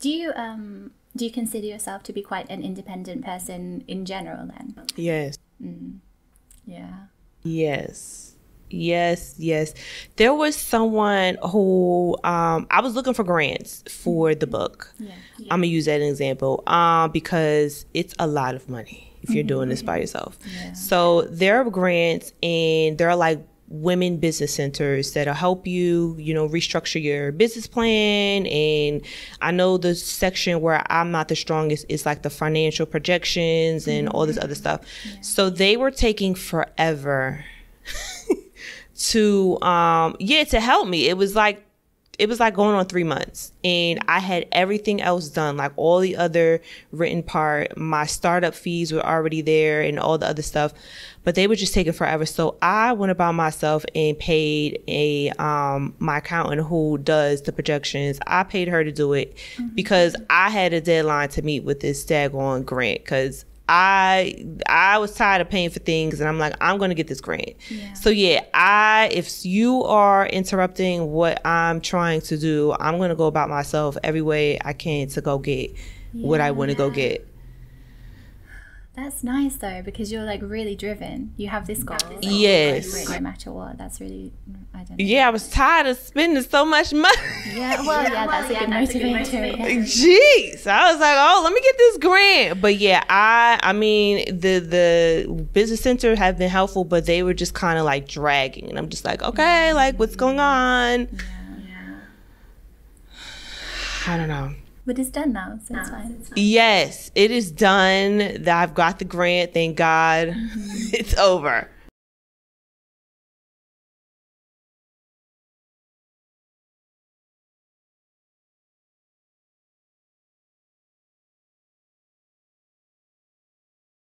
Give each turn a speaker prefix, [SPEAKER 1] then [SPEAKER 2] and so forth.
[SPEAKER 1] Do you um do you consider yourself to be quite an independent person in general then?
[SPEAKER 2] Yes.
[SPEAKER 1] Yeah.
[SPEAKER 2] Yes. Yes, yes. There was someone who um I was looking for grants for the book.
[SPEAKER 1] Yeah.
[SPEAKER 2] I'm gonna use that as an example. Um because it's a lot of money if you're doing this by yourself.
[SPEAKER 1] Yeah.
[SPEAKER 2] So there are grants and there are like women business centers that'll help you, you know, restructure your business plan. And I know the section where I'm not the strongest is like the financial projections and all this other stuff. So they were taking forever to um yeah to help me it was like it was like going on three months and i had everything else done like all the other written part my startup fees were already there and all the other stuff but they were just taking forever. So i went about myself and paid a um my accountant who does the projections. I paid her to do it because i had a deadline to meet with this daggone grant because I I was tired of paying for things and I'm like I'm going to get this grant.
[SPEAKER 1] Yeah.
[SPEAKER 2] So yeah, I if you are interrupting what I'm trying to do, I'm going to go about myself every way I can to go get what I want to go get.
[SPEAKER 1] That's nice though because you're like really driven. You have this goal.
[SPEAKER 2] Yes.
[SPEAKER 1] No matter what. That's really I don't know.
[SPEAKER 2] Yeah, I was tired of spending so much money.
[SPEAKER 1] Yeah, well, yeah, that's a good motivator. yeah.
[SPEAKER 2] Jeez, I was like, oh, let me get this grant. But yeah, I, I mean, the the business center have been helpful, but they were just kind of like dragging, and I'm just like, okay, like what's going on? Yeah. I don't know.
[SPEAKER 1] But it's done now, so it's fine.
[SPEAKER 2] Yes, it is done. I've got the grant. Thank God, mm-hmm. it's over.